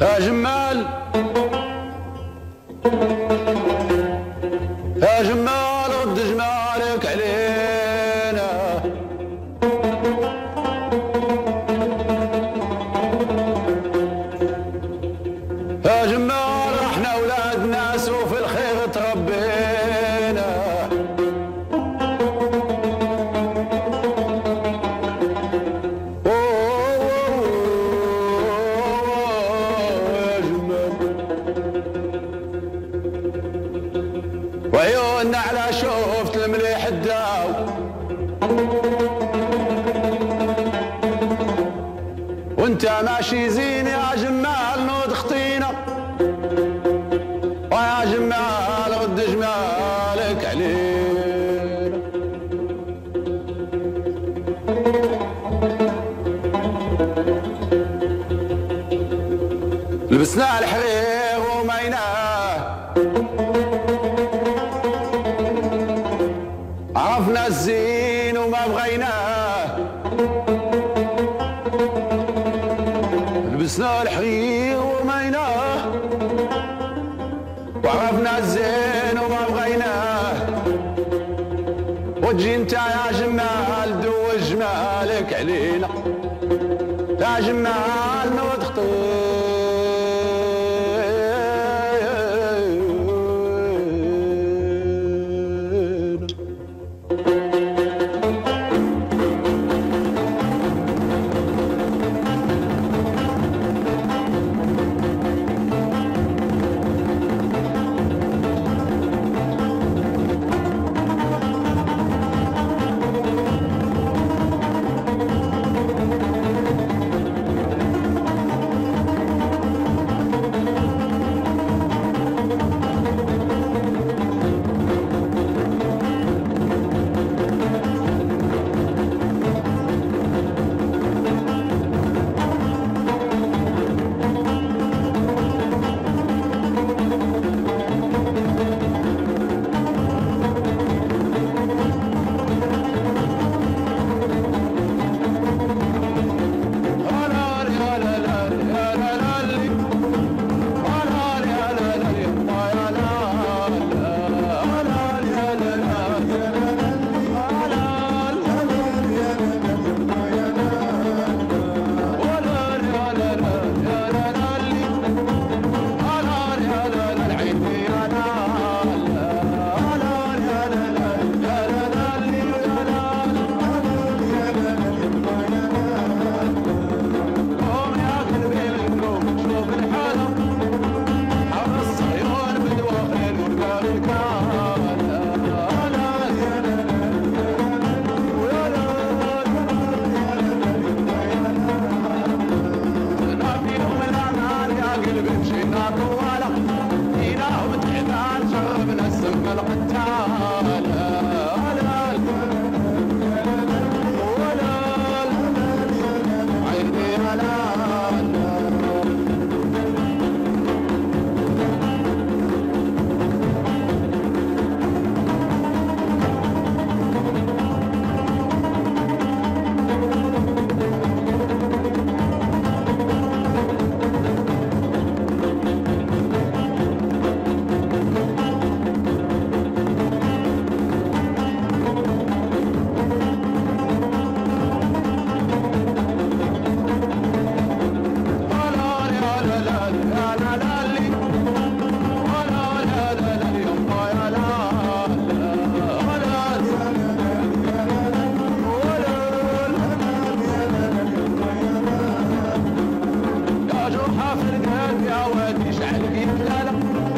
يا جمال. يا جمال. وعيوننا على شوفت المليح الداو. وانت ماشي زين يا جمال نود خطينا. ويا جمال غد جمالك علينا. لبسنا الحرير لبسنا الحرير وميناه وعرفنا الزين وما بغيناه وتجي انت يا جمال دوج جمالك علينا. يا جمال نود خطير لا اشوفها في القلب يا واد يشعل بيا